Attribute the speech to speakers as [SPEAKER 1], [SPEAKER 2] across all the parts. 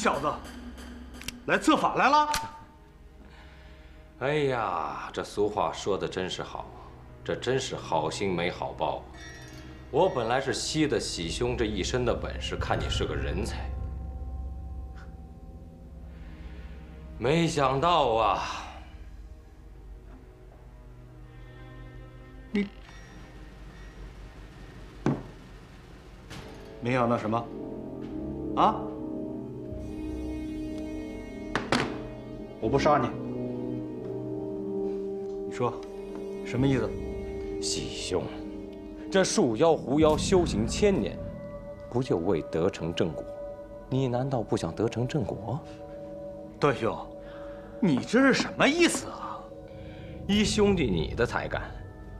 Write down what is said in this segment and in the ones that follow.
[SPEAKER 1] 小子来策反来了？
[SPEAKER 2] 哎呀，这俗话说的真是好，这真是好心没好报。我本来是吸的喜兄这一身的本事，看你是个人才，没想到啊，
[SPEAKER 1] 你没想到什么？啊？我不杀你，你说什么意思？
[SPEAKER 2] 喜兄。这树妖狐妖修行千年，不就为得成正果？你难道不想得成正果？
[SPEAKER 1] 段兄，你这是什么意思啊？
[SPEAKER 2] 依兄弟你的才干，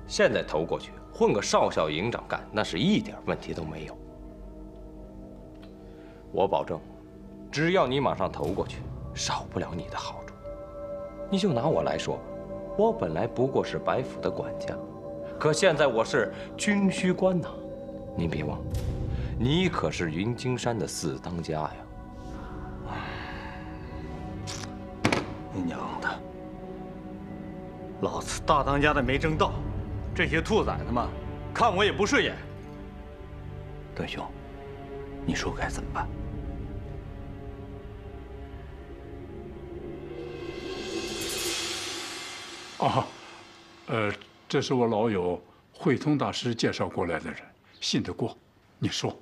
[SPEAKER 2] 现在投过去混个少校营长干，那是一点问题都没有。我保证，只要你马上投过去，少不了你的好处。你就拿我来说，我本来不过是白府的管家。可现在我是军需官呐，您别忘，你可是云金山的四当家呀！
[SPEAKER 1] 你娘的，老子大当家的没争到，这些兔崽子们看我也不顺眼。段兄，你说该怎么办？
[SPEAKER 3] 啊，呃。这是我老友慧通大师介绍过来的人，信得过。你说，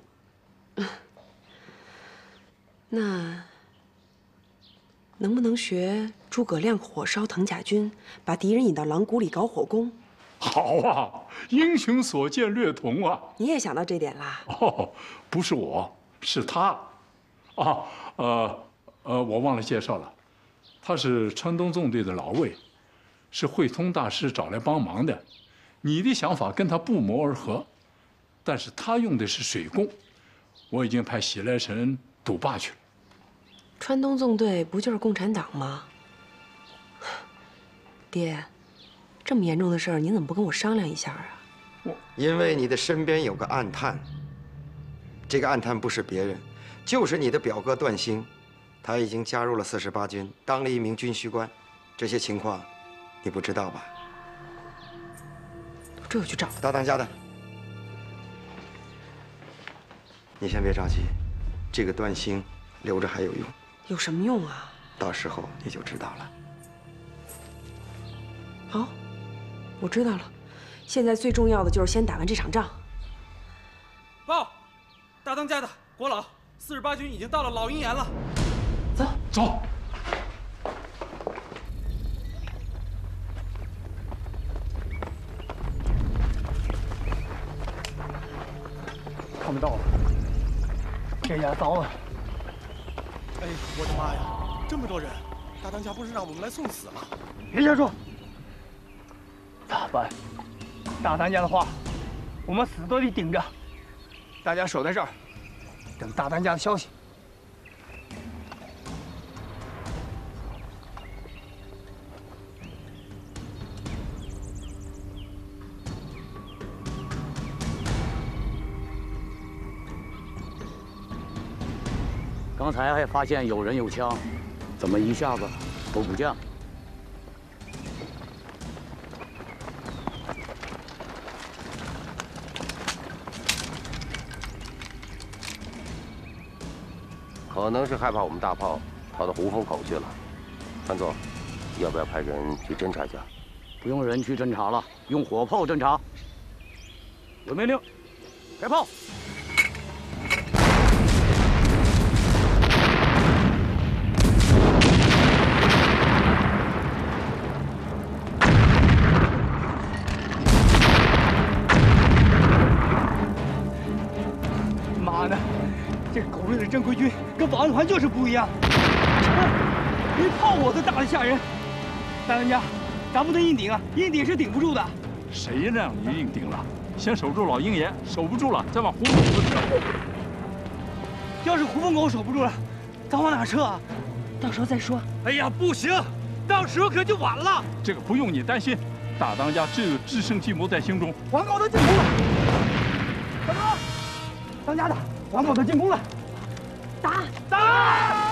[SPEAKER 4] 那能不能学诸葛亮火烧藤甲军，把敌人引到狼谷里搞火攻？
[SPEAKER 3] 好啊，英雄所见略同啊！
[SPEAKER 4] 你也想到这点啦？
[SPEAKER 3] 哦，不是我，是他。啊，呃，呃，我忘了介绍了，他是川东纵队的老魏。是慧通大师找来帮忙的，你的想法跟他不谋而合，但是他用的是水攻，我已经派喜来神赌坝去了。
[SPEAKER 4] 川东纵队不就是共产党吗？爹，这么严重的事儿，您怎么不跟我商量一下啊？
[SPEAKER 5] 我因为你的身边有个暗探，这个暗探不是别人，就是你的表哥段兴，他已经加入了四十八军，当了一名军需官，这些情况。你不知道吧？
[SPEAKER 4] 这我去找
[SPEAKER 5] 大当家的。你先别着急，这个段星留着还有用。
[SPEAKER 4] 有什么用啊？
[SPEAKER 5] 到时候你就知道了。
[SPEAKER 4] 好，我知道了。现在最重要的就是先打完这场仗。
[SPEAKER 6] 报，大当家的，国老，四十八军已经到了老鹰岩了。
[SPEAKER 4] 走
[SPEAKER 3] 走。
[SPEAKER 1] 糟了！
[SPEAKER 6] 哎，我的妈呀，这么多人，大当家不是让我们来送死吗？
[SPEAKER 1] 别瞎说，咋办？大当家的话，我们死都得顶着。大家守在这儿，等大当家的消息。
[SPEAKER 7] 才还发现有人有枪，怎么一下子都不见了？
[SPEAKER 8] 可能是害怕我们大炮跑到胡风口去了。川总，要不要派人去侦查一下？
[SPEAKER 7] 不用人去侦查了，用火炮侦查。有命令，开炮！
[SPEAKER 1] 正规军跟保安团就是不一样，一炮火都打得吓人。大当家，咱不能硬顶啊，硬顶是顶不住的。
[SPEAKER 3] 谁让你硬顶了？先守住老鹰岩，守不住了再往胡风口撤。
[SPEAKER 1] 要是胡风口守不住了，咱往哪撤啊？到时候再说。
[SPEAKER 6] 哎呀，不行，到时候可就晚了。
[SPEAKER 3] 这个不用你担心，大当家只有制胜计谋在心中。
[SPEAKER 1] 王狗的进攻了，大哥，当家的，王狗的进攻了。打打！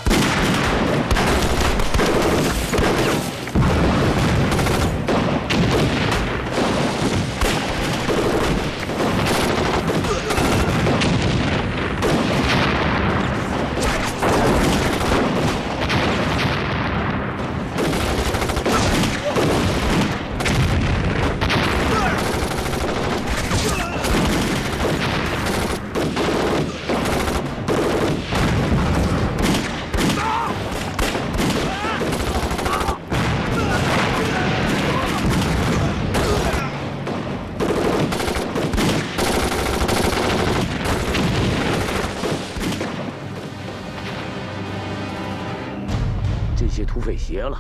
[SPEAKER 7] 邪了，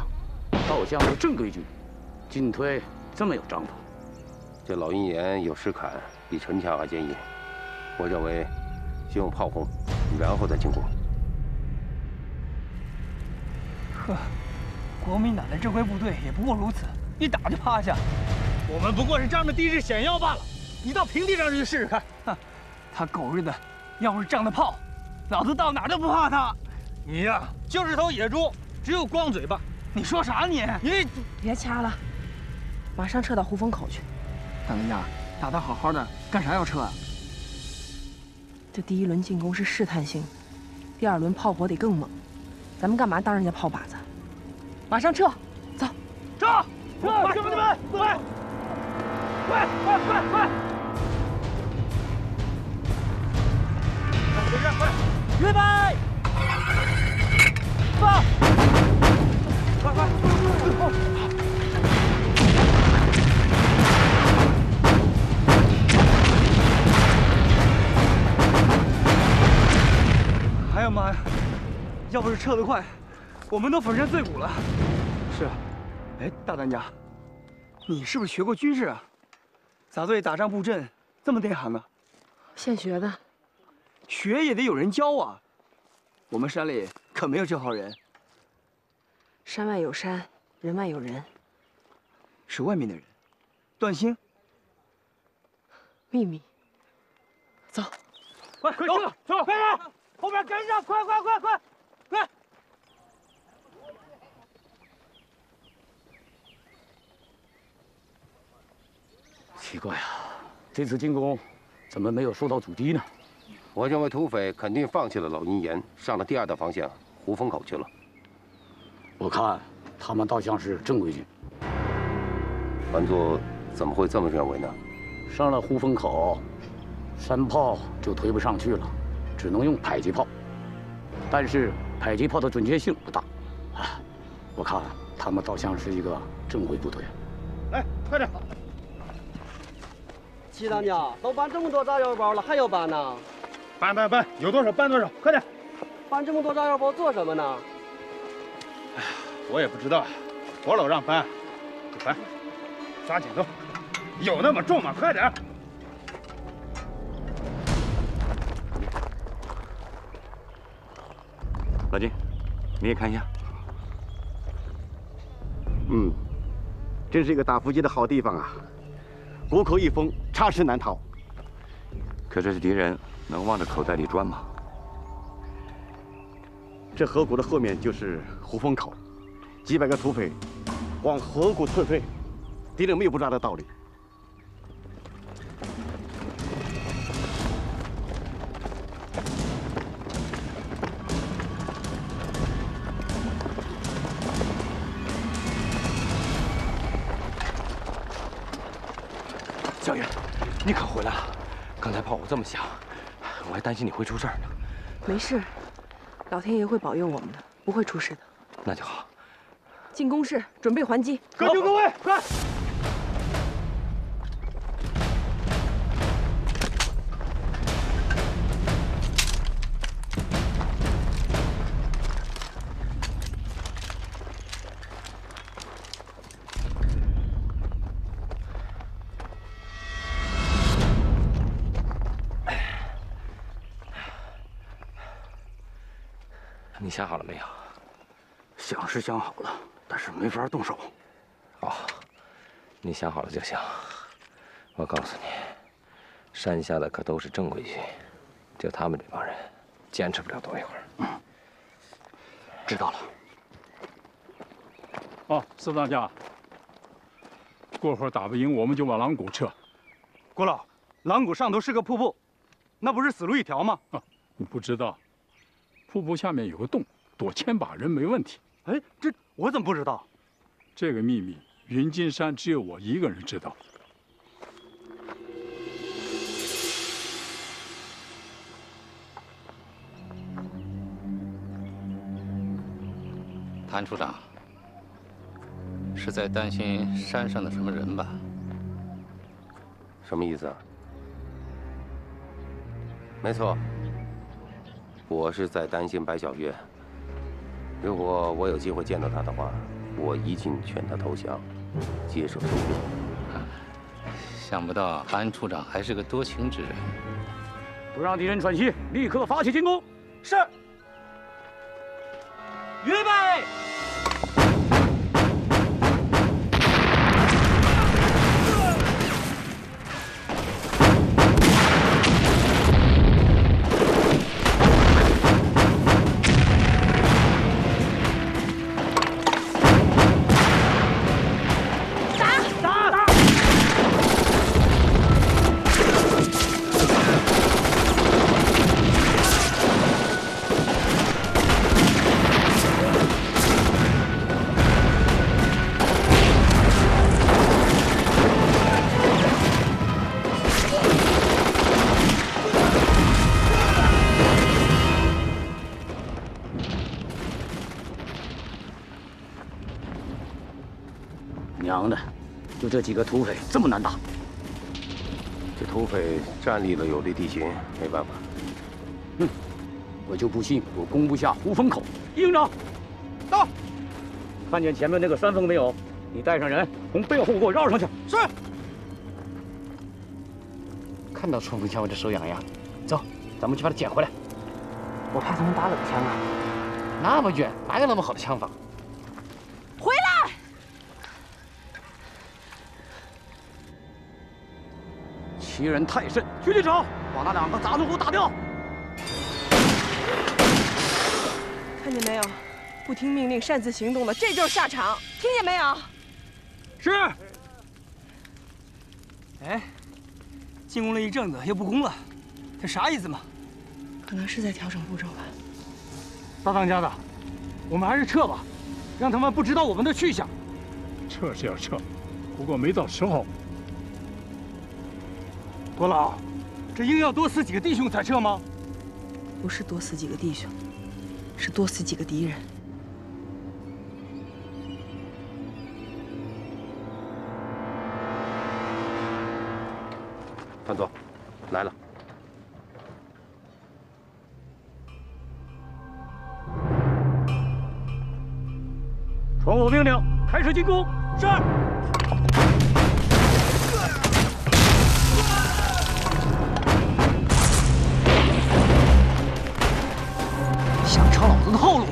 [SPEAKER 7] 倒像是正规军，进退这么有章法。
[SPEAKER 8] 这老鹰眼有石坎，比城墙还坚硬。我认为，先用炮轰，然后再进攻。
[SPEAKER 1] 呵，国民党的正规部队也不过如此，一打就趴下。我们不过是仗着地势险要罢了。你到平地上去试试看。哼，他狗日的，要是仗着炮，老子到哪都不怕他。你呀，就是头野猪，只有光嘴巴。你说啥你？你
[SPEAKER 4] 别掐了，马上撤到胡风口去。
[SPEAKER 1] 大当家，打得好好的，干啥要撤啊？
[SPEAKER 4] 这第一轮进攻是试探性，第二轮炮火得更猛。咱们干嘛当人家炮靶子？马上撤，走，
[SPEAKER 1] 撤！撤！兄弟们，快！快快快快！快快！预备！放！快快！哎呀妈呀！要不是撤得快，我们都粉身碎骨了。是啊，哎，大当家，你是不是学过军事啊？咋对打仗布阵这么内行呢？
[SPEAKER 4] 现学的。
[SPEAKER 1] 学也得有人教啊。我们山里可没有这号人。
[SPEAKER 4] 山外有山，人外有人。
[SPEAKER 1] 是外面的人。段兴。
[SPEAKER 4] 秘密。走。
[SPEAKER 1] 快快撤！走，快点，后面跟上！快快快快！快！
[SPEAKER 7] 奇怪啊，这次进攻怎么没有受到阻击呢？
[SPEAKER 8] 我认为土匪肯定放弃了老鹰岩，上了第二道防线胡风口去了。
[SPEAKER 7] 我看他们倒像是正规军。
[SPEAKER 8] 团座怎么会这么认为呢？
[SPEAKER 7] 上了呼风口，山炮就推不上去了，只能用迫击炮。但是迫击炮的准确性不大，啊，我看他们倒像是一个正规部队。
[SPEAKER 1] 来，快点！
[SPEAKER 9] 齐当家，都搬这么多炸药包了，还要搬呢？
[SPEAKER 1] 搬搬搬，有多少搬多少，快点！
[SPEAKER 9] 搬这么多炸药包做什么呢？
[SPEAKER 1] 哎呀，我也不知道，我老让搬，就搬，抓紧走！有那么重吗？快点！
[SPEAKER 10] 老金，你也看一下。
[SPEAKER 11] 嗯，真是一个打伏击的好地方啊！谷口一封，插翅难逃。
[SPEAKER 10] 可这是敌人能往这口袋里钻吗？
[SPEAKER 11] 这河谷的后面就是胡风口，几百个土匪往河谷撤退，敌人没有不抓的道理。
[SPEAKER 2] 小云，你可回来了！刚才炮火这么响，我还担心你会出事呢。
[SPEAKER 4] 没事，老天爷会保佑我们的，不会出事的。
[SPEAKER 2] 那就好。
[SPEAKER 4] 进攻室，准备还击。
[SPEAKER 1] 各就各位，快！
[SPEAKER 7] 是想好了，但是没法动手。
[SPEAKER 2] 哦，你想好了就行。我告诉你，山下的可都是正规军，就他们这帮人，坚持不了多一会儿。
[SPEAKER 7] 嗯，知道了。
[SPEAKER 3] 哦，四当家，过会儿打不赢，我们就往狼谷撤。
[SPEAKER 1] 郭老，狼谷上头是个瀑布，那不是死路一条吗？
[SPEAKER 3] 啊，你不知道。瀑布下面有个洞，躲千把人没问题。
[SPEAKER 1] 哎，这我怎么不知道？
[SPEAKER 3] 这个秘密，云金山只有我一个人知道。
[SPEAKER 12] 谭处长是在担心山上的什么人吧？
[SPEAKER 8] 什么意思啊？没错。我是在担心白小月。如果我有机会见到他的话，我一定劝他投降，接受收编。
[SPEAKER 12] 想不到韩处长还是个多情之人。
[SPEAKER 7] 不让敌人喘息，立刻发起进攻。
[SPEAKER 1] 是。预备。
[SPEAKER 7] 这几个土匪这么难打？
[SPEAKER 8] 这土匪站立了有利地形，没办法。
[SPEAKER 7] 哼，我就不信我攻不下胡风口。营长，到！看见前面那个山峰没有？你带上人从背后给我绕上去。
[SPEAKER 1] 是。
[SPEAKER 13] 看到冲锋枪我这手痒痒，走，咱们去把它捡回来。我怕他们打冷枪啊。那么远，哪有那么好的枪法？
[SPEAKER 7] 欺人太甚！狙击手，把那两个杂种给我打掉！
[SPEAKER 4] 看见没有？不听命令擅自行动的，这就是下场。听见没有？
[SPEAKER 1] 是。哎，进攻了一阵子又不攻了，这啥意思嘛？
[SPEAKER 4] 可能是在调整步骤吧。
[SPEAKER 1] 大当家的，我们还是撤吧，让他们不知道我们的去向。
[SPEAKER 3] 撤是要撤，不过没到时候。
[SPEAKER 1] 多老，这硬要多死几个弟兄才撤吗？
[SPEAKER 4] 不是多死几个弟兄，是多死几个敌人。
[SPEAKER 8] 范总，来了。
[SPEAKER 7] 传我命令，开始进攻。
[SPEAKER 1] 是。想抄老子的后路？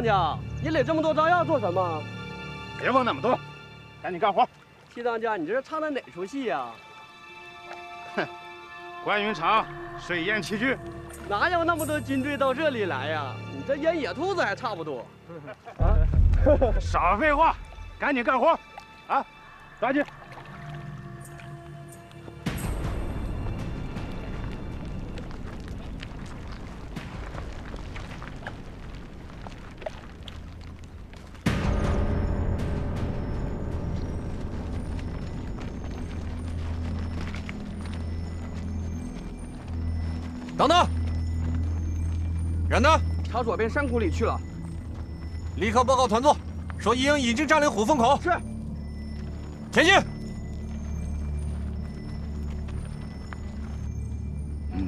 [SPEAKER 9] 齐当家，你垒这么多炸药做什么？
[SPEAKER 11] 别问那么多，赶紧干活。
[SPEAKER 9] 七当家，你这是唱的哪出戏呀？
[SPEAKER 11] 哼，关云长水淹七军，
[SPEAKER 9] 哪有那么多军队到这里来呀？你这淹野兔子还差不多。
[SPEAKER 11] 啊，少废话，赶紧干活，啊，抓紧。
[SPEAKER 14] 等等，人呢？
[SPEAKER 9] 朝左边山谷里去了。
[SPEAKER 14] 立刻报告团座，说一营已经占领虎风口。
[SPEAKER 9] 是。
[SPEAKER 14] 前进。
[SPEAKER 7] 嗯。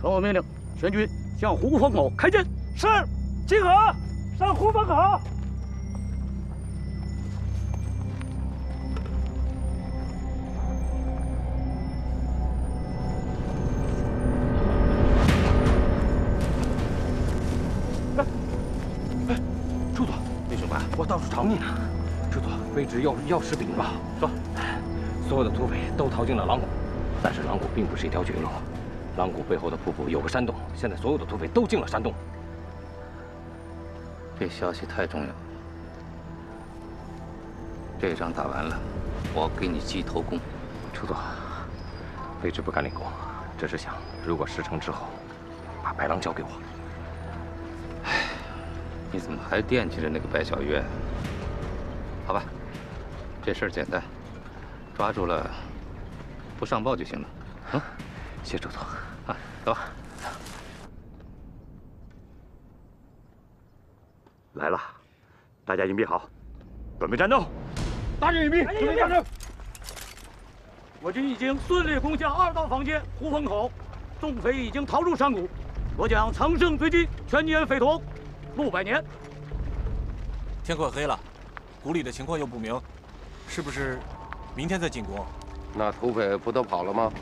[SPEAKER 7] 传我命令，全军向虎风口开进。
[SPEAKER 1] 是。集合，上虎风口。
[SPEAKER 2] 卑职要要实禀报。说，所有的土匪都逃进了狼谷，但是狼谷并不是一条绝路，狼谷背后的瀑布有个山洞，现在所有的土匪都进了山洞。
[SPEAKER 12] 这消息太重要，这仗打完了，我给你记头功。
[SPEAKER 2] 处座，卑职不敢领功，只是想，如果事成之后，把白狼交给我。
[SPEAKER 12] 哎，你怎么还惦记着那个白小月？好吧，这事儿简单，抓住了，不上报就行了。嗯，
[SPEAKER 2] 谢主总。
[SPEAKER 12] 啊，走吧。
[SPEAKER 15] 来了，大家隐蔽好，准备战斗。
[SPEAKER 7] 大家隐蔽，准备战斗。我军已经顺利攻下二道防线胡风口，众匪已经逃入山谷，我将乘胜追击，全歼匪徒，陆百年。
[SPEAKER 14] 天快黑了，谷里的情况又不明，是不是明天再进攻？
[SPEAKER 8] 那土匪不都跑了吗？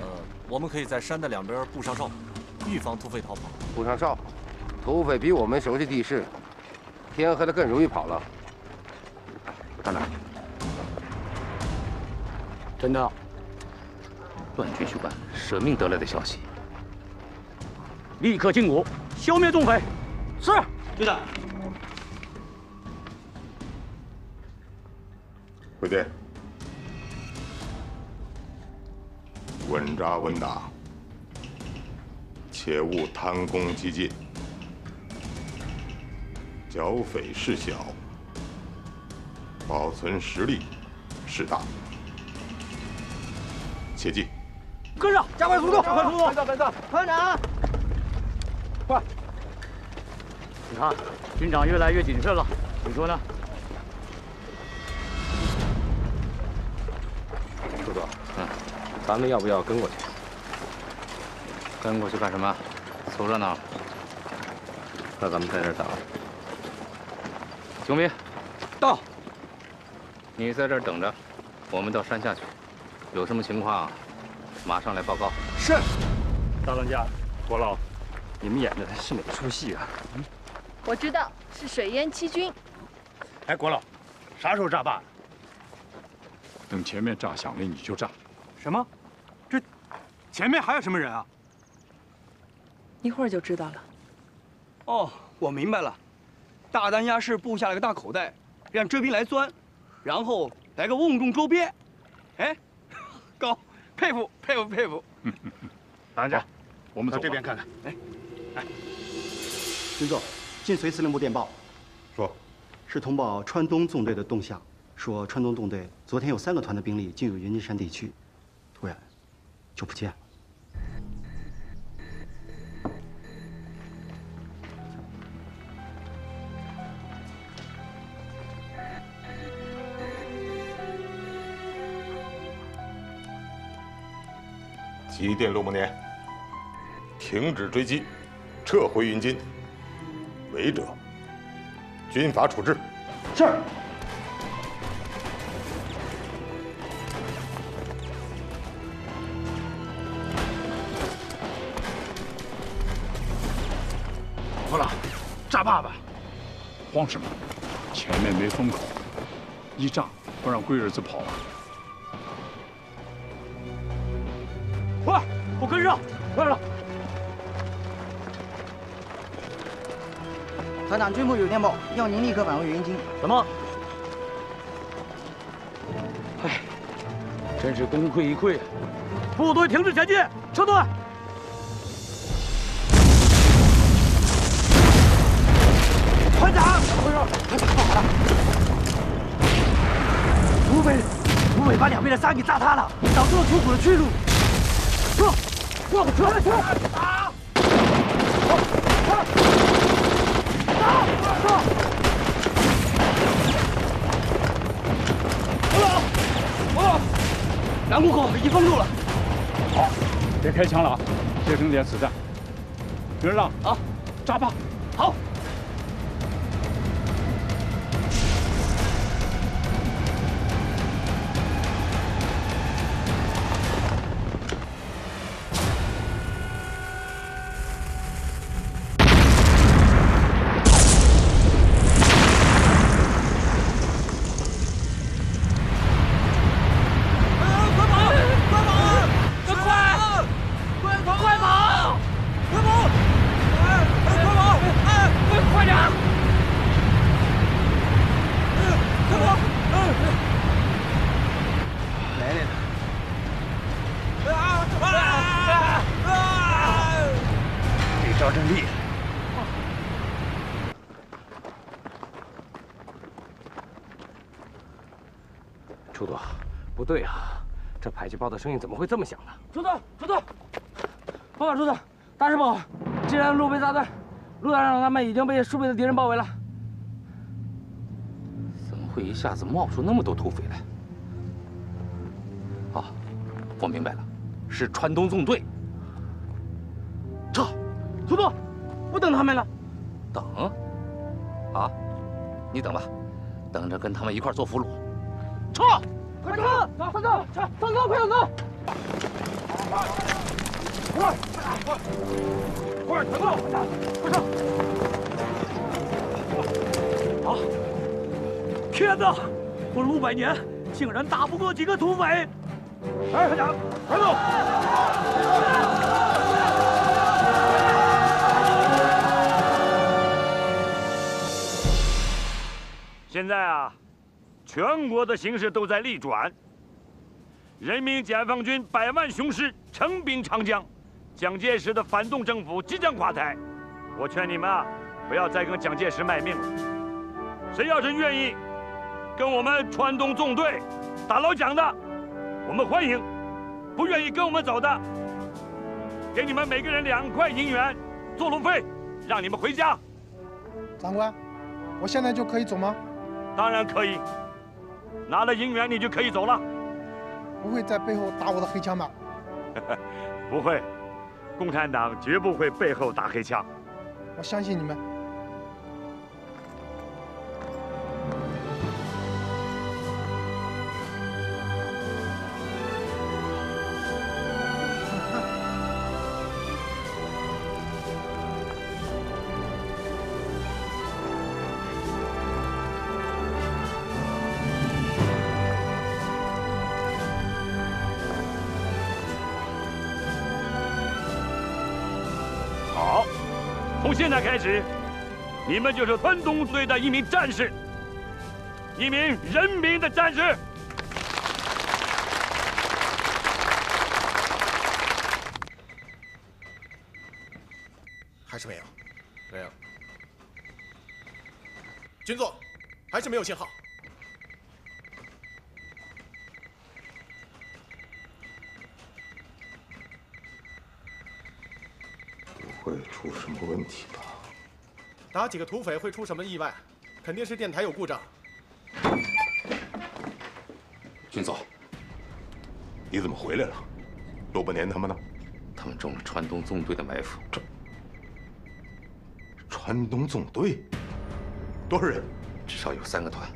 [SPEAKER 14] 呃，我们可以在山的两边布上哨，预防土匪逃跑。
[SPEAKER 8] 布上哨，土匪比我们熟悉地势，天黑了更容易跑了。
[SPEAKER 15] 站哪？
[SPEAKER 7] 真的，
[SPEAKER 12] 段军需官舍命得来的消息，
[SPEAKER 7] 立刻进谷，消灭众匪。
[SPEAKER 1] 是，队长。
[SPEAKER 16] 回电，稳扎稳打，切勿贪功激进，剿匪事小，保存实力事大。切记，
[SPEAKER 1] 跟上，加快速度，加快速度，
[SPEAKER 17] 跟上，跟上，
[SPEAKER 1] 团长，
[SPEAKER 7] 快！你看，军长越来越谨慎了，你说呢？
[SPEAKER 2] 咱们要不要跟过去？
[SPEAKER 12] 跟过去干什么？凑热闹？
[SPEAKER 2] 那咱们在这儿等。
[SPEAKER 12] 熊斌，
[SPEAKER 1] 到。
[SPEAKER 12] 你在这儿等着，我们到山下去。有什么情况，马上来报告。
[SPEAKER 1] 是，
[SPEAKER 3] 大当家，国老，你们演的是哪出戏啊？
[SPEAKER 18] 我知道是水淹七军。
[SPEAKER 3] 哎，国老，啥时候炸坝？等前面炸响了，你就炸。
[SPEAKER 19] 什么？这前面还有什么人啊？
[SPEAKER 4] 一会儿就知道了。
[SPEAKER 1] 哦，我明白了，大丹压是布下了个大口袋，让追兵来钻，然后来个瓮中捉鳖。哎。高，佩服佩服佩服！
[SPEAKER 3] 大家，我们
[SPEAKER 15] 到这边看看。
[SPEAKER 1] 哎，
[SPEAKER 15] 哎，军座，晋绥司令部电报，
[SPEAKER 16] 说，
[SPEAKER 15] 是通报川东纵队的动向，说川东纵队昨天有三个团的兵力进入云金山地区，突然就不见了。
[SPEAKER 16] 急电陆梦年，停止追击，撤回云津。违者，军法处置。
[SPEAKER 1] 是。
[SPEAKER 3] 不了，炸坝吧！慌什么？前面没风口，一炸不让龟儿子跑了。
[SPEAKER 11] 军部有电报，要您立刻返回云津。
[SPEAKER 7] 什么？哎，真是功亏一篑。部队停止前进，撤退！
[SPEAKER 1] 团长，怎么回事？团长，干了？土匪，土匪把两边的山给炸塌了，挡住了出谷的去路。撤！我撤！撤！南路口已经封住了。
[SPEAKER 3] 好，别开枪了啊，节省点子弹。人让啊，炸坝。
[SPEAKER 1] 好。
[SPEAKER 2] 处座，不对啊，这迫击炮的声音怎么会这么响呢？
[SPEAKER 13] 处座，处座，报告处座，大事不好！既然路被炸断，陆大长他们已经被数倍的敌人包围了。
[SPEAKER 12] 怎么会一下子冒出那么多土匪来？啊，我明白了，是川东纵队。
[SPEAKER 13] 撤，处座，不等他们了。
[SPEAKER 12] 等？啊，你等吧，等着跟他们一块做俘虏。
[SPEAKER 13] 撤！快撤！走，快走！撤！三哥，快点走！快！快！快！快！快走！快上！
[SPEAKER 1] 啊！天哪！过了五百年，竟然打不过几个土匪！哎，快点，快走！
[SPEAKER 20] 现在啊，全国的形势都在逆转。人民解放军百万雄师成兵长江，蒋介石的反动政府即将垮台。我劝你们啊，不要再跟蒋介石卖命了。谁要是愿意跟我们川东纵队打老蒋的，我们欢迎；不愿意跟我们走的，给你们每个人两块银元做路费，让你们回家。
[SPEAKER 21] 长官，我现在就可以走吗？
[SPEAKER 20] 当然可以，拿了银元你就可以走了。
[SPEAKER 21] 不会在背后打我的黑枪吧？
[SPEAKER 20] 不会，共产党绝不会背后打黑枪。
[SPEAKER 21] 我相信你们。
[SPEAKER 20] 你们就是川东队的一名战士，一名人民的战士。
[SPEAKER 22] 还是没有，没有。军座，还是没有信号。
[SPEAKER 16] 不会出什么问题吧？
[SPEAKER 22] 打几个土匪会出什么意外？肯定是电台有故障。
[SPEAKER 16] 军座，你怎么回来了？罗伯年他们呢？
[SPEAKER 12] 他们中了川东纵队的埋伏。
[SPEAKER 16] 川东纵队多少人？
[SPEAKER 12] 至少有三个团。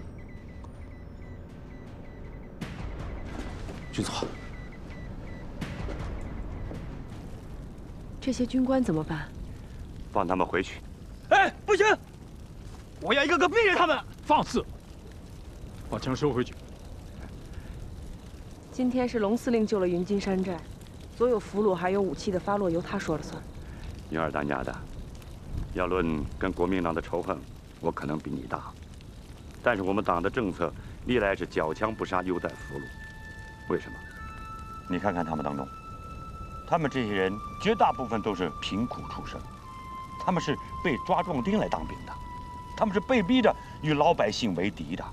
[SPEAKER 12] 军座，
[SPEAKER 4] 这些军官怎么办？
[SPEAKER 11] 放他们回去。
[SPEAKER 1] 哎，不行！我要一个个毙了他们！
[SPEAKER 3] 放肆！把枪收回去。
[SPEAKER 4] 今天是龙司令救了云金山寨，所有俘虏还有武器的发落由他说了算。
[SPEAKER 11] 你二当家的，要论跟国民党的仇恨，我可能比你大。但是我们党的政策历来是缴枪不杀，优待俘虏。为什么？你看看他们当中，他们这些人绝大部分都是贫苦出身，他们是被抓壮丁来当兵的，他们是被逼着与老百姓为敌的。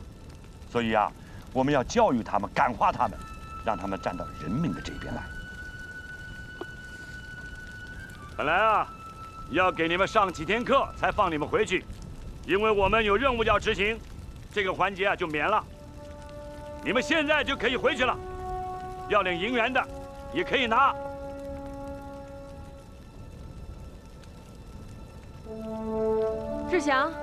[SPEAKER 11] 所以啊，我们要教育他们，感化他们，让他们站到人民的这边来。
[SPEAKER 20] 本来啊，要给你们上几天课才放你们回去，因为我们有任务要执行，这个环节啊就免了。你们现在就可以回去了。要领银元的，也可以拿。
[SPEAKER 4] 志祥，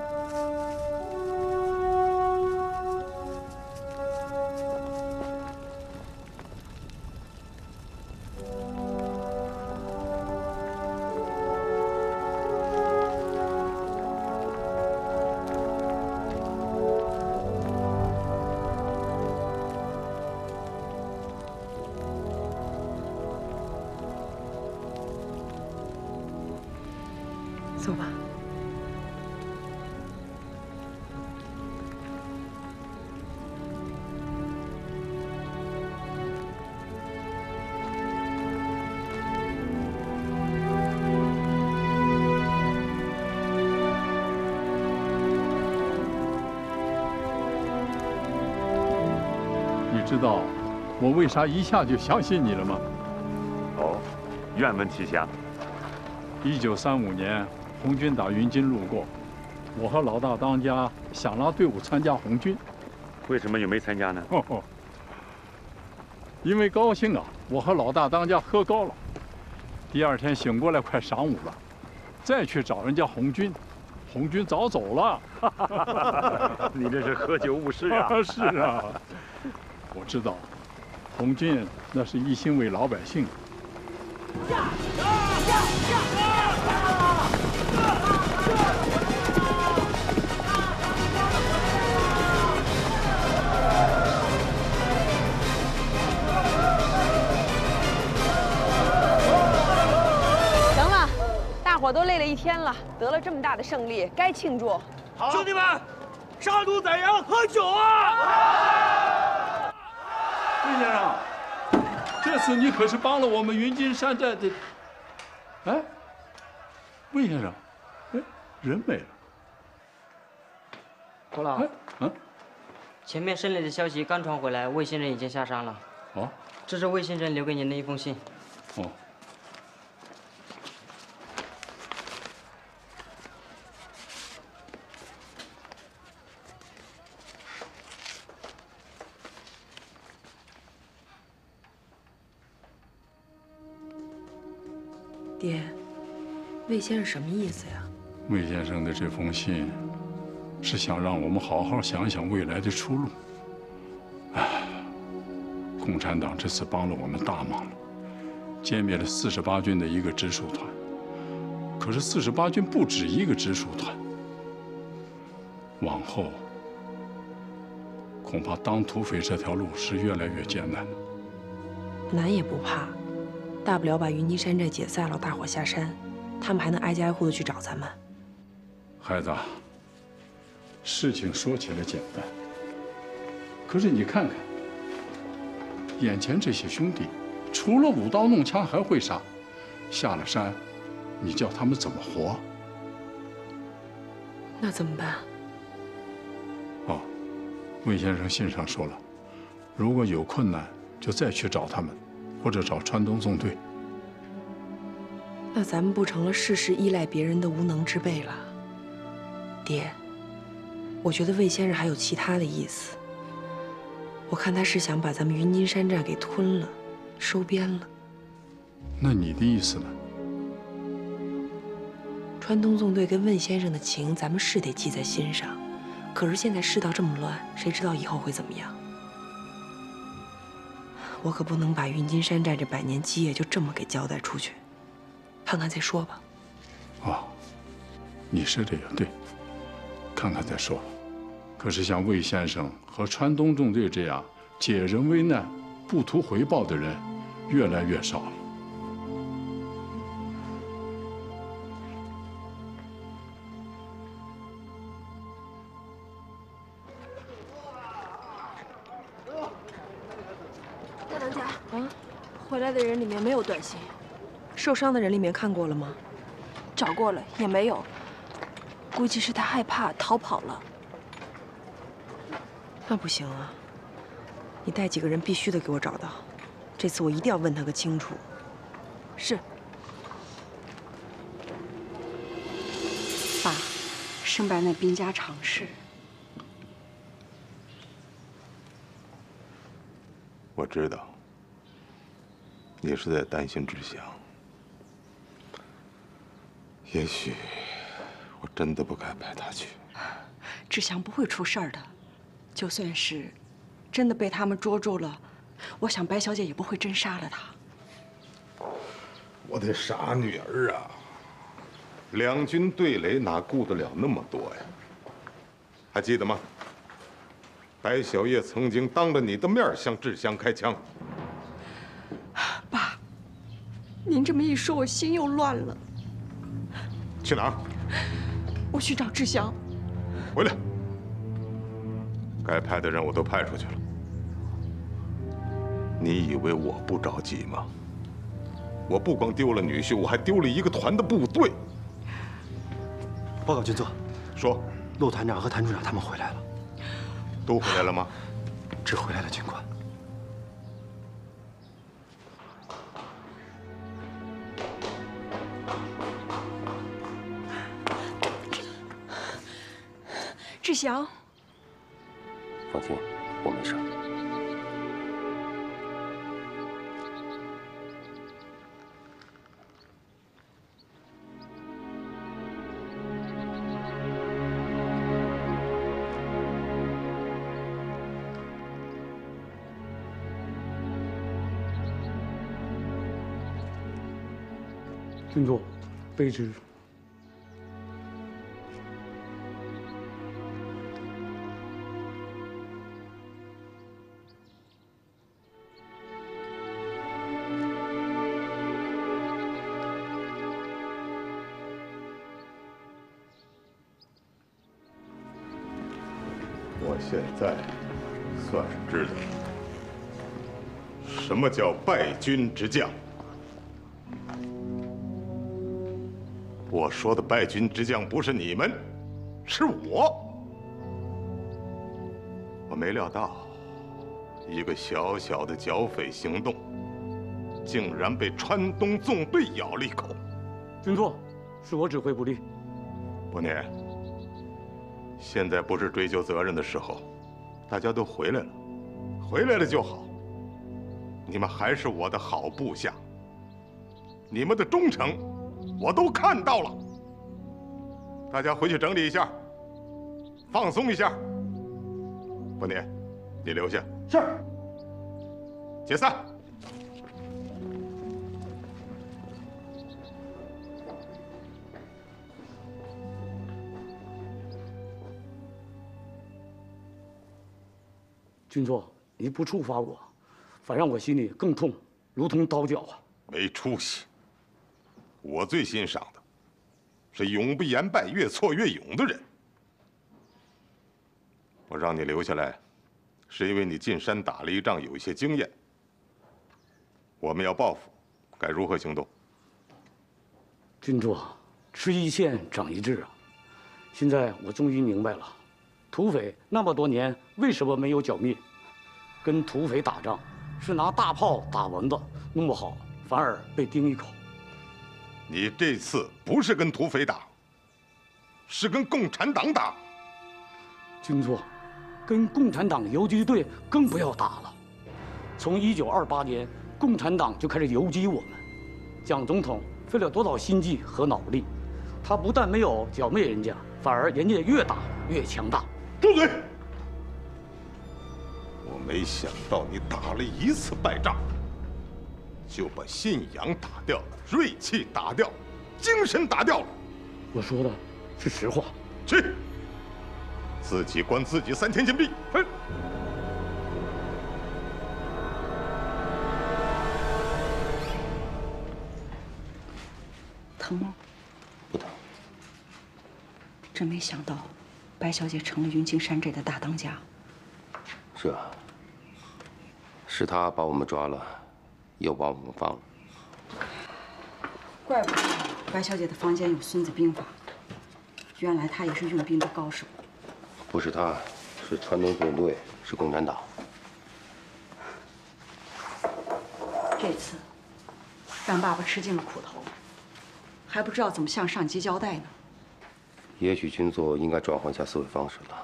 [SPEAKER 3] 道我为啥一下就相信你了吗？
[SPEAKER 11] 哦，愿闻其详。
[SPEAKER 3] 一九三五年，红军打云津路过，我和老大当家想拉队伍参加红军，
[SPEAKER 11] 为什么又没参加呢？
[SPEAKER 3] 哦，因为高兴啊！我和老大当家喝高了，第二天醒过来快晌午了，再去找人家红军，红军早走了。
[SPEAKER 11] 你这是喝酒误事啊！
[SPEAKER 3] 是啊，我知道，红军那是一心为老百姓。
[SPEAKER 4] 行了，大伙都累了一天了，得了这么大的胜利，该庆祝。
[SPEAKER 13] 好兄弟们，杀猪宰羊，喝酒啊！
[SPEAKER 3] 魏先生，这次你可是帮了我们云金山寨的。哎，魏先生，哎，人没了。
[SPEAKER 23] 郭老，
[SPEAKER 3] 嗯，
[SPEAKER 23] 前面胜利的消息刚传回来，魏先生已经下山了。
[SPEAKER 3] 哦，
[SPEAKER 23] 这是魏先生留给您的一封信。
[SPEAKER 3] 哦。
[SPEAKER 4] 魏先生什么意思呀？
[SPEAKER 3] 魏先生的这封信，是想让我们好好想想未来的出路。唉，共产党这次帮了我们大忙了，歼灭了四十八军的一个直属团。可是四十八军不止一个直属团，往后恐怕当土匪这条路是越来越艰难的。
[SPEAKER 4] 难也不怕，大不了把云金山寨解散了，大伙下山，他们还能挨家挨户的去找咱们。
[SPEAKER 3] 孩子，事情说起来简单，可是你看看，眼前这些兄弟，除了舞刀弄枪还会杀，下了山，你叫他们怎么活？
[SPEAKER 4] 那怎么办？
[SPEAKER 3] 哦，魏先生信上说了，如果有困难，就再去找他们，或者找川东纵队。
[SPEAKER 4] 那咱们不成了事事依赖别人的无能之辈了？爹，我觉得魏先生还有其他的意思。我看他是想把咱们云金山寨给吞了，收编了。
[SPEAKER 3] 那你的意思呢？
[SPEAKER 4] 川东纵队跟魏先生的情，咱们是得记在心上。可是现在世道这么乱，谁知道以后会怎么样？我可不能把云金山寨这百年基业就这么给交代出去。看看再说吧。
[SPEAKER 3] 哦，你说的也对，看看再说。可是像魏先生和川东纵队这样解人危难、不图回报的人，越来越少了。
[SPEAKER 4] 大当家，啊，回来的人里面没有短信，受伤的人里面看过了吗？
[SPEAKER 24] 找过了也没有，估计是他害怕逃跑了。
[SPEAKER 4] 那不行啊！你带几个人必须得给我找到，这次我一定要问他个清楚。
[SPEAKER 24] 是。
[SPEAKER 25] 爸，胜败乃兵家常事。
[SPEAKER 16] 我知道，你是在担心志祥。也许我真的不该派他去。
[SPEAKER 25] 志祥不会出事儿的，就算是真的被他们捉住了，我想白小姐也不会真杀了他。
[SPEAKER 16] 我的傻女儿啊！两军对垒哪顾得了那么多呀？还记得吗？白小叶曾经当着你的面向志祥开枪。
[SPEAKER 25] 爸，您这么一说，我心又乱了。
[SPEAKER 16] 去哪儿？
[SPEAKER 25] 我去找志祥。
[SPEAKER 16] 回来。该派的人我都派出去了。你以为我不着急吗？我不光丢了女婿，我还丢了一个团的部队。
[SPEAKER 15] 报告军座，
[SPEAKER 16] 说
[SPEAKER 15] 陆团长和谭处长他们回来了。
[SPEAKER 16] 都回来了吗？
[SPEAKER 15] 只回来了军官。
[SPEAKER 24] 志祥，
[SPEAKER 8] 放心，我没事。
[SPEAKER 7] 君座，卑职。
[SPEAKER 16] 在算是知道什么叫败军之将。我说的败军之将不是你们，是我。我没料到，一个小小的剿匪行动，竟然被川东纵队咬了一口。
[SPEAKER 7] 军座，是我指挥不力。
[SPEAKER 16] 伯年，现在不是追究责任的时候，大家都回来了，回来了就好。你们还是我的好部下，你们的忠诚。我都看到了，大家回去整理一下，放松一下。伯年，你留下。
[SPEAKER 13] 是。
[SPEAKER 16] 解散。
[SPEAKER 7] 军座，你不处罚我，反让我心里更痛，如同刀绞啊！
[SPEAKER 16] 没出息。我最欣赏的是永不言败、越挫越勇的人。我让你留下来，是因为你进山打了一仗，有一些经验。我们要报复，该如何行动？
[SPEAKER 7] 军座，吃一堑长一智啊！现在我终于明白了，土匪那么多年为什么没有剿灭？跟土匪打仗是拿大炮打蚊子，弄不好反而被叮一口。
[SPEAKER 16] 你这次不是跟土匪打，是跟共产党打。
[SPEAKER 7] 军座，跟共产党游击队更不要打了。从一九二八年，共产党就开始游击我们。蒋总统费了多少心计和脑力，他不但没有剿灭人家，反而人家越打越强大。
[SPEAKER 16] 住嘴！我没想到你打了一次败仗。就把信仰打掉了，锐气打掉，精神打掉了。
[SPEAKER 7] 我说的是实话。
[SPEAKER 16] 去，自己关自己三天禁闭。哼。
[SPEAKER 25] 疼吗？
[SPEAKER 8] 不疼。
[SPEAKER 25] 真没想到，白小姐成了云青山寨的大当家。
[SPEAKER 8] 是啊，是他把我们抓了。又把我们放了，
[SPEAKER 25] 怪不得白小姐的房间有《孙子兵法》，原来她也是用兵的高手。
[SPEAKER 8] 不是他，是川东纵队，是共产党。
[SPEAKER 25] 这次让爸爸吃尽了苦头，还不知道怎么向上级交代呢。
[SPEAKER 8] 也许军座应该转换一下思维方式了，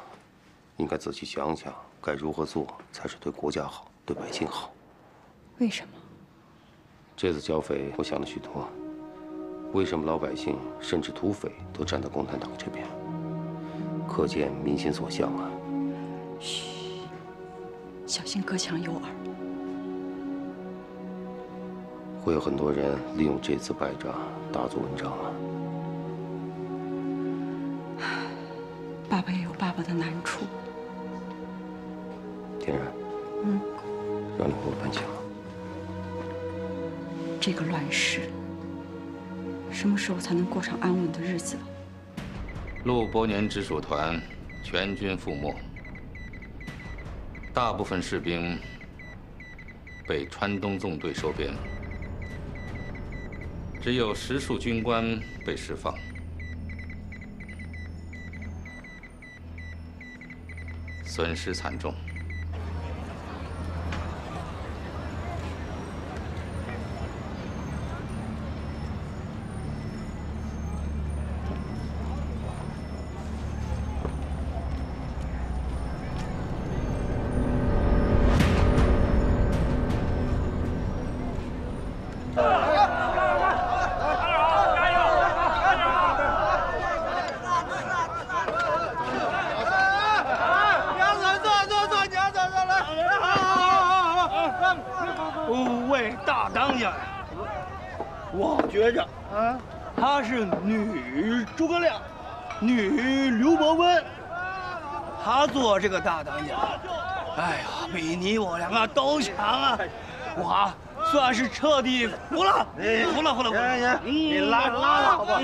[SPEAKER 8] 应该仔细想想该如何做才是对国家好，对百姓好。
[SPEAKER 25] 为什么？
[SPEAKER 8] 这次剿匪，我想了许多。为什么老百姓甚至土匪都站在共产党这边？可见民心所向啊！
[SPEAKER 25] 嘘，小心隔墙有耳。
[SPEAKER 8] 会有很多人利用这次败仗大做文章啊！
[SPEAKER 25] 爸也有爸爸的难处。
[SPEAKER 8] 天然，嗯，让你给我搬墙。
[SPEAKER 25] 这个乱世，什么时候才能过上安稳的日子？
[SPEAKER 12] 陆伯年直属团全军覆没，大部分士兵被川东纵队收编，只有十数军官被释放，损失惨重。
[SPEAKER 9] 这个大当家，哎呀，比你我两个都强啊！我算是彻底服了，服了，服了，服了。
[SPEAKER 26] 行行，你拉拉倒吧。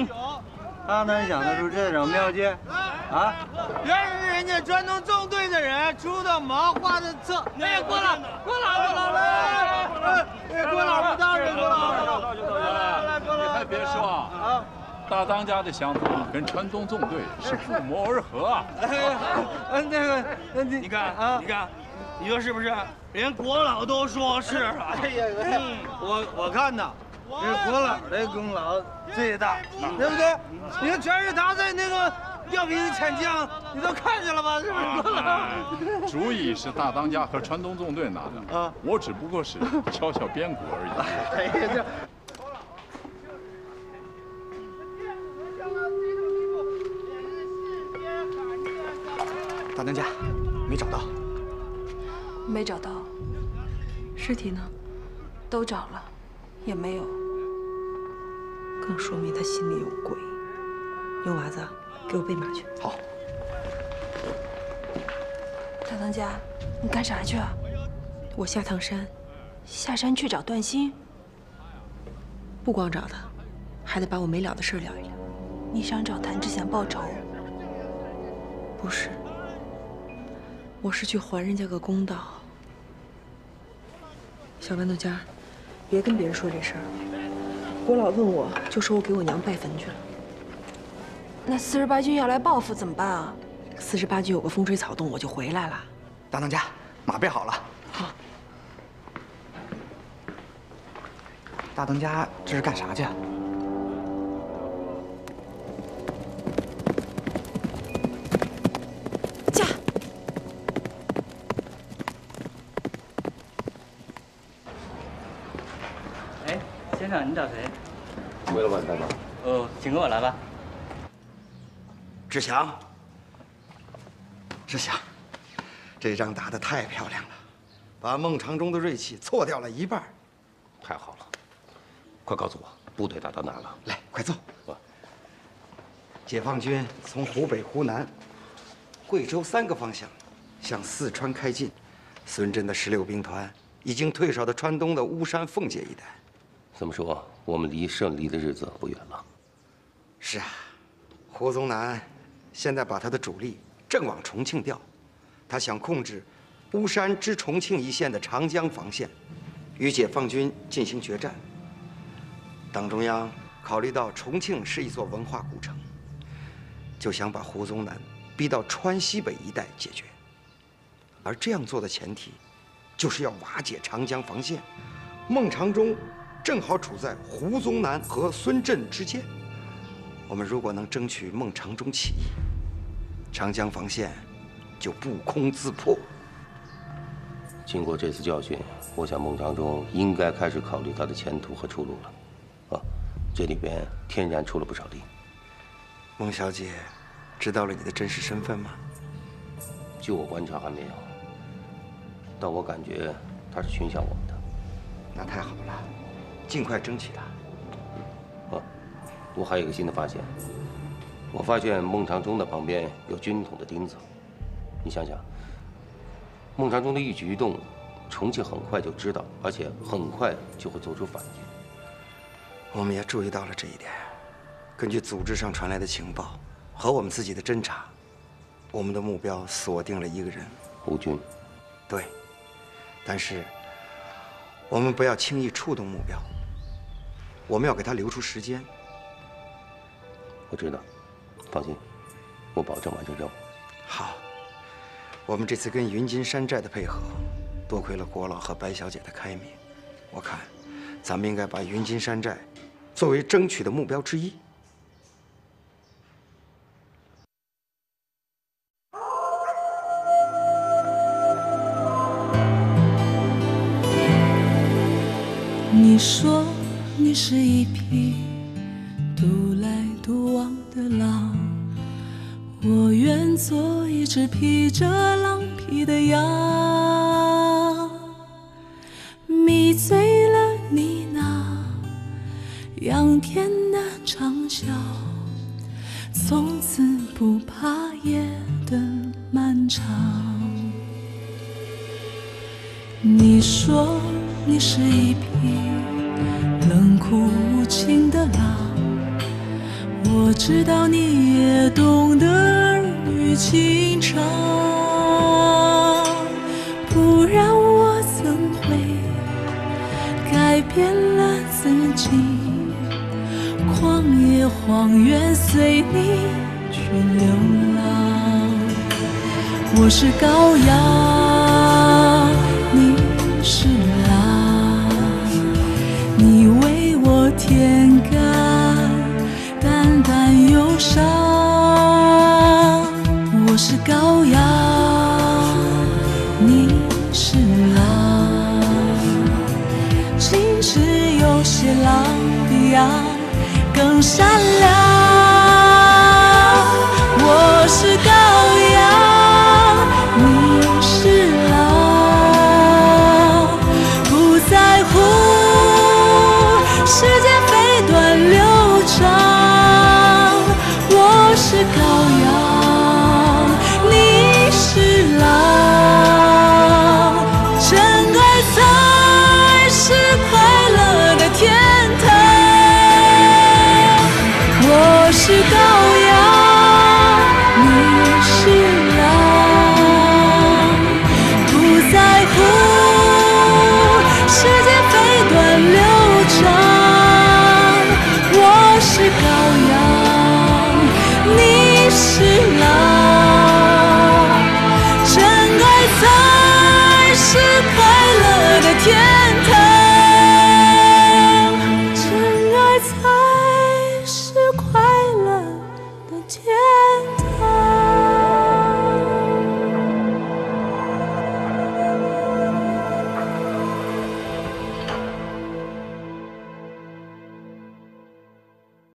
[SPEAKER 26] 他能想得出这种妙计？啊！
[SPEAKER 13] 原来是人家专东纵队的人出的谋划的策。哎，郭老，郭老，郭老，来，哎，郭老不当人，郭老，郭老，
[SPEAKER 3] 你还别说啊，大当家的想法跟川东纵队是不谋而合啊。
[SPEAKER 9] 哎，那个，你你看啊，你看，你说是不是？连国老都说是啊。
[SPEAKER 26] 哎呀，我我看呐，这国老的功劳最大，对不对？你看，全是他在那个。调兵遣将，你都看见了吧？是不
[SPEAKER 3] 是？主意是大当家和川东纵队拿的啊，我只不过是敲敲边鼓而已。哎呀，这
[SPEAKER 26] 大当家没找到，
[SPEAKER 24] 没找到，尸体呢？都找了，也没有，
[SPEAKER 4] 更说明他心里有鬼。牛娃子。给我备马去。
[SPEAKER 26] 好。
[SPEAKER 24] 大当家，你干啥去啊？
[SPEAKER 4] 我下趟山。
[SPEAKER 24] 下山去找段兴？
[SPEAKER 4] 不光找他，还得把我没了的事聊一聊。
[SPEAKER 24] 你想找谭志贤报仇？
[SPEAKER 4] 不是，我是去还人家个公道。小豌豆尖，别跟别人说这事儿。郭老问我，就说我给我娘拜坟去了。
[SPEAKER 24] 那四十八军要来报复怎么办啊？
[SPEAKER 4] 四十八军有个风吹草动，我就回来了。
[SPEAKER 26] 大当家，马备好了。
[SPEAKER 4] 好。
[SPEAKER 26] 大当家这是干啥去？
[SPEAKER 24] 驾！
[SPEAKER 23] 你找谁？
[SPEAKER 8] 魏老板在吗？
[SPEAKER 23] 哦，请跟我来吧。
[SPEAKER 26] 志祥，志祥，这仗打得太漂亮了，把孟长中的锐气挫掉了一半。
[SPEAKER 8] 太好了，快告诉我部队打到哪了？
[SPEAKER 26] 来，快坐。解放军从湖北、湖南、贵州三个方向向四川开进，孙震的十六兵团已经退守到川东的巫山、奉节一带。
[SPEAKER 8] 这么说，我们离胜利的日子不远了。
[SPEAKER 26] 是啊，胡宗南。现在把他的主力正往重庆调，他想控制巫山至重庆一线的长江防线，与解放军进行决战。党中央考虑到重庆是一座文化古城，就想把胡宗南逼到川西北一带解决。而这样做的前提，就是要瓦解长江防线。孟长中正好处在胡宗南和孙震之间。我们如果能争取孟长中起义，长江防线就不攻自破。
[SPEAKER 8] 经过这次教训，我想孟长中应该开始考虑他的前途和出路了。啊，这里边天然出了不少力。
[SPEAKER 26] 孟小姐知道了你的真实身份吗？
[SPEAKER 8] 据我观察还没有，但我感觉他是倾向我们的。
[SPEAKER 26] 那太好了，尽快争取他。
[SPEAKER 8] 我还有一个新的发现，我发现孟长忠的旁边有军统的钉子。你想想，孟长忠的一举一动，重庆很快就知道，而且很快就会做出反应。
[SPEAKER 26] 我们也注意到了这一点。根据组织上传来的情报和我们自己的侦查，我们的目标锁定了一个人——
[SPEAKER 8] 胡军。
[SPEAKER 26] 对，但是我们不要轻易触动目标，我们要给他留出时间。
[SPEAKER 8] 我知道，放心，我保证完成任务。
[SPEAKER 26] 好，我们这次跟云金山寨的配合，多亏了郭老和白小姐的开明。我看，咱们应该把云金山寨作为争取的目标之一。
[SPEAKER 18] 你说，你是一匹独来。独往的狼，我愿做一只披着狼皮的羊。是羔羊，你是狼。其实有些狼比羊更善良。